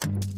말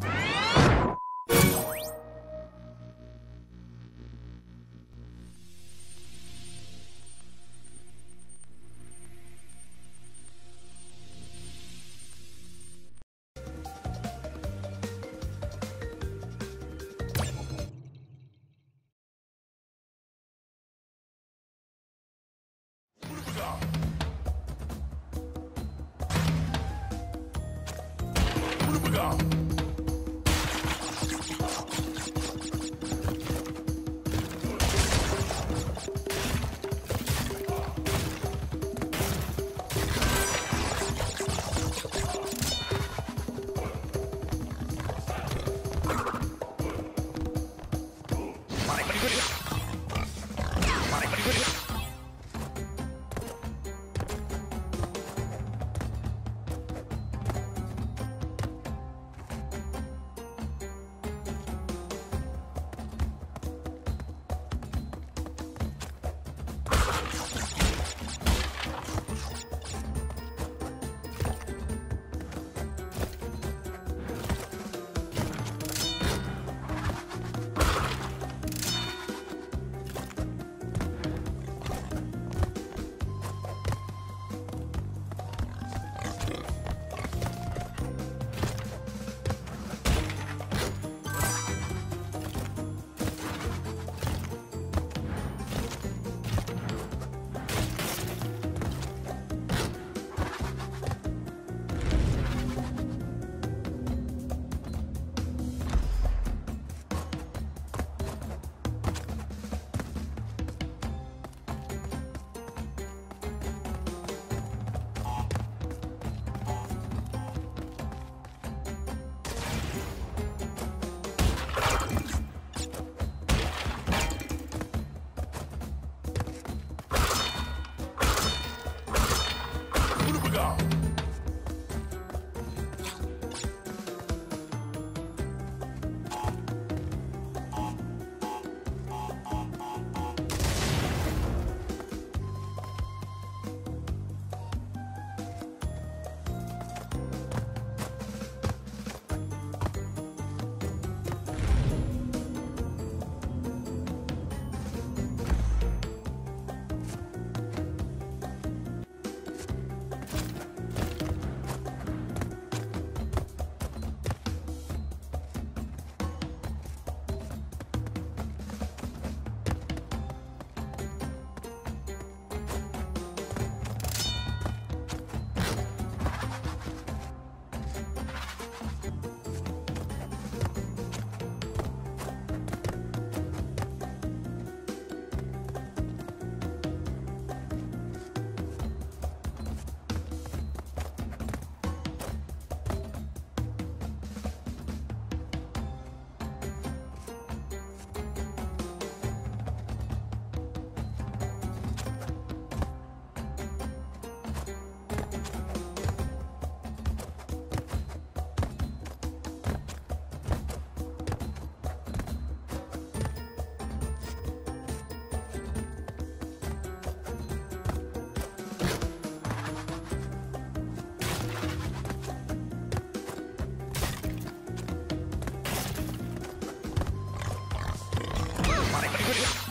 Put it.